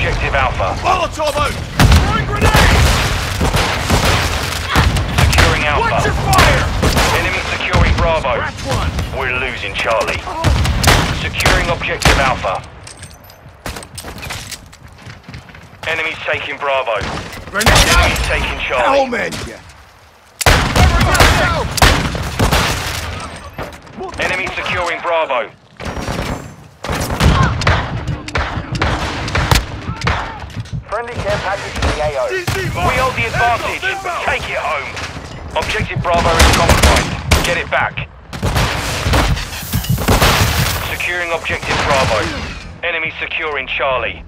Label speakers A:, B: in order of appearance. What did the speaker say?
A: Securing objective Alpha.
B: Molotov out! Throwing grenade!
A: Securing Alpha.
B: Watch your fire!
A: Enemy securing Bravo.
B: Scratch one!
A: We're losing Charlie. Oh. Securing objective Alpha. Enemies taking Bravo.
B: Grenade
A: Enemies
B: out!
A: taking Charlie.
B: Helmet!
A: Enemy securing Bravo.
C: Friendly care package the AO.
A: We hold the advantage. Take it home. Objective Bravo is compromised. Get it back. Securing objective Bravo. Enemy securing Charlie.